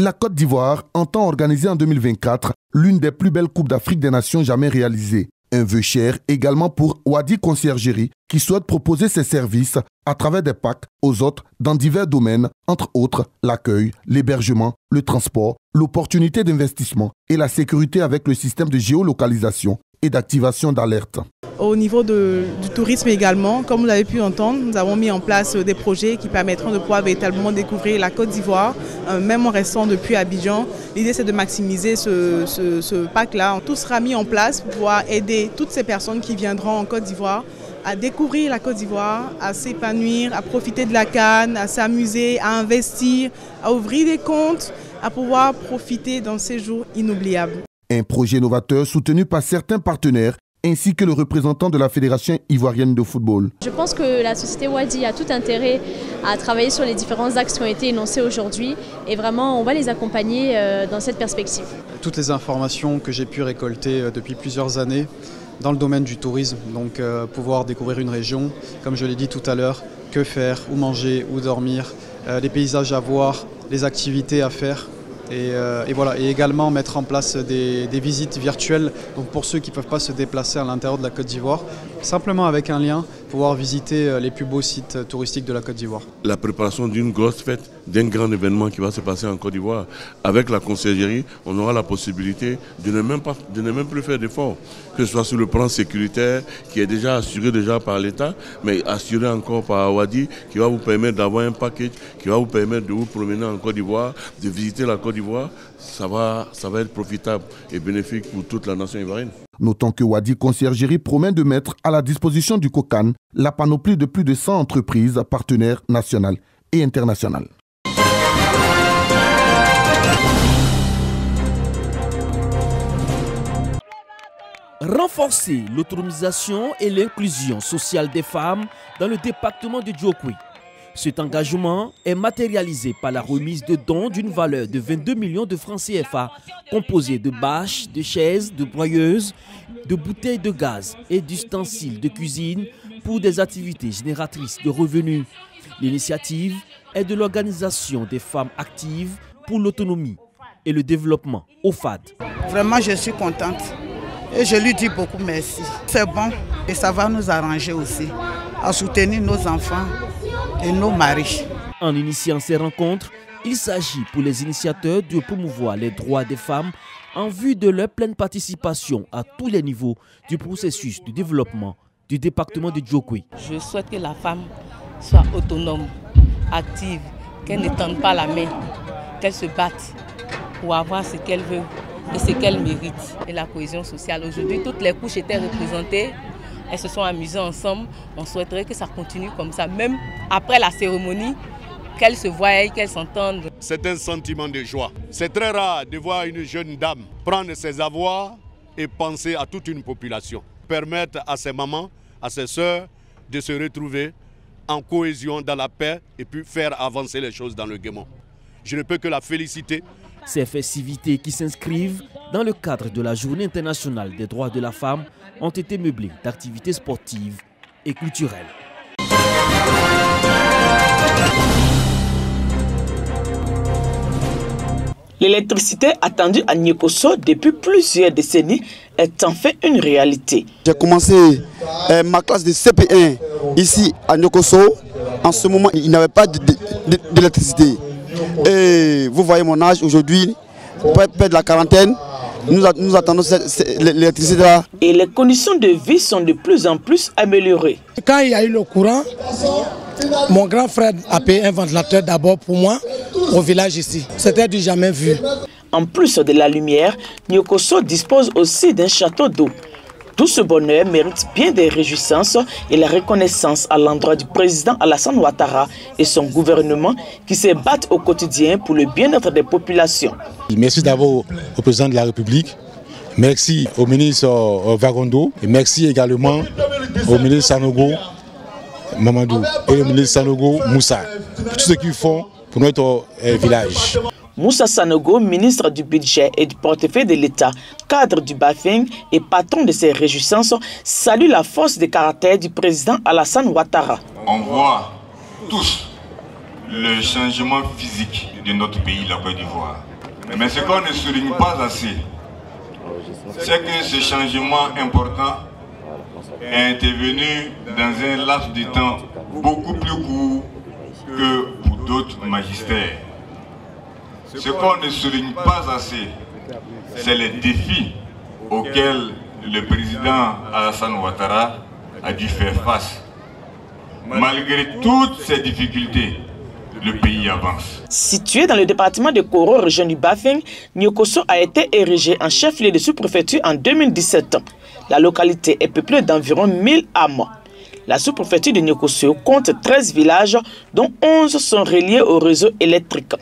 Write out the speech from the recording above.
La Côte d'Ivoire entend organiser en 2024 l'une des plus belles Coupes d'Afrique des Nations jamais réalisées. Un vœu cher également pour Wadi Conciergerie qui souhaite proposer ses services à travers des packs aux autres dans divers domaines, entre autres l'accueil, l'hébergement, le transport, l'opportunité d'investissement et la sécurité avec le système de géolocalisation et d'activation d'alerte. Au niveau du tourisme également, comme vous avez pu entendre, nous avons mis en place des projets qui permettront de pouvoir véritablement découvrir la Côte d'Ivoire, euh, même en restant depuis Abidjan. L'idée c'est de maximiser ce, ce, ce pack-là. Tout sera mis en place pour pouvoir aider toutes ces personnes qui viendront en Côte d'Ivoire à découvrir la Côte d'Ivoire, à s'épanouir, à profiter de la canne, à s'amuser, à investir, à ouvrir des comptes, à pouvoir profiter d'un séjour inoubliable. Un projet novateur soutenu par certains partenaires ainsi que le représentant de la Fédération ivoirienne de football. Je pense que la société Wadi a tout intérêt à travailler sur les différents axes qui ont été énoncés aujourd'hui et vraiment on va les accompagner euh, dans cette perspective. Toutes les informations que j'ai pu récolter euh, depuis plusieurs années dans le domaine du tourisme, donc euh, pouvoir découvrir une région, comme je l'ai dit tout à l'heure, que faire, où manger, où dormir, les paysages à voir, les activités à faire, euh, et, voilà, également mettre en place des, visites virtuelles donc pour ceux qui ne peuvent pas se déplacer à l'intérieur de la Côte d'Ivoire, simplement avec un lien, pouvoir visiter euh, les plus beaux sites touristiques de la Côte d'Ivoire. La préparation d'une grosse fête, d'un grand événement qui va se passer en Côte d'Ivoire, avec la conciergerie, on aura la possibilité de ne même, pas, de ne même plus faire d'efforts, que ce soit sur le plan sécuritaire, qui est déjà assuré déjà par l'État, mais assuré encore par Awadi, qui va vous permettre d'avoir un package, qui va vous permettre de vous promener en Côte d'Ivoire, de visiter la Côte d'Ivoire. Ça va, ça va être profitable et bénéfique pour toute la nation ivoirienne. Notons que Wadi Conciergerie promet de mettre à la disposition du COCAN la panoplie de plus de 100 entreprises partenaires nationales et internationales. Renforcer l'autonomisation et l'inclusion sociale des femmes dans le département de Djokwe. Cet engagement est matérialisé par la remise de dons d'une valeur de 22 millions de francs CFA, composés de bâches, de chaises, de broyeuses, de bouteilles de gaz et d'ustensiles de cuisine pour des activités génératrices de revenus. L'initiative est de l'Organisation des femmes actives pour l'autonomie et le développement, OFAD. Vraiment, je suis contente et je lui dis beaucoup merci. C'est bon et ça va nous arranger aussi à soutenir nos enfants et nos maris. En initiant ces rencontres, il s'agit pour les initiateurs de promouvoir les droits des femmes en vue de leur pleine participation à tous les niveaux du processus de développement du département de Djokwe. Je souhaite que la femme soit autonome, active, qu'elle ne tende pas la main, qu'elle se batte pour avoir ce qu'elle veut et ce qu'elle mérite. Et la cohésion sociale, aujourd'hui, toutes les couches étaient représentées elles se sont amusées ensemble. On souhaiterait que ça continue comme ça, même après la cérémonie, qu'elles se voient et qu'elles s'entendent. C'est un sentiment de joie. C'est très rare de voir une jeune dame prendre ses avoirs et penser à toute une population. Permettre à ses mamans, à ses soeurs de se retrouver en cohésion, dans la paix et puis faire avancer les choses dans le gaiement. Je ne peux que la féliciter. Ces festivités qui s'inscrivent dans le cadre de la Journée internationale des droits de la femme ont été meublés d'activités sportives et culturelles. L'électricité attendue à Nyokoso depuis plusieurs décennies est en fait une réalité. J'ai commencé euh, ma classe de CP1 ici à Nyokoso. En ce moment, il n'y avait pas d'électricité. Et vous voyez mon âge aujourd'hui, près de la quarantaine. Nous, attendons l'électricité là. Et les conditions de vie sont de plus en plus améliorées. Quand il y a eu le courant, mon grand frère a payé un ventilateur d'abord pour moi au village ici. C'était du jamais vu. En plus de la lumière, Nyokoso dispose aussi d'un château d'eau. Tout ce bonheur mérite bien des réjouissances et la reconnaissance à l'endroit du président Alassane Ouattara et son gouvernement qui se battent au quotidien pour le bien-être des populations. Merci d'abord au président de la République, merci au ministre euh, Vagondo et merci également au ministre Sanogo Mamadou et au ministre Sanogo Moussa pour tout ce qu'ils font pour notre euh, village. Moussa Sanogo, ministre du Budget et du portefeuille de l'État, cadre du BAFING et patron de ces réjouissances, salue la force de caractère du président Alassane Ouattara. On voit tous le changement physique de notre pays, la Côte d'Ivoire. Mais ce qu'on ne souligne pas assez, c'est que ce changement important est intervenu dans un laps de temps beaucoup plus court que pour d'autres magistères. Ce qu'on ne souligne pas assez, c'est les défis auxquels le président Alassane Ouattara a dû faire face. Malgré toutes ces difficultés, le pays avance. Situé dans le département de Koro, région du Bafing, Nyokoso a été érigé en chef-lieu de sous-préfecture en 2017. La localité est peuplée d'environ 1000 âmes. La sous-préfecture de Nyokoso compte 13 villages, dont 11 sont reliés au réseau électrique.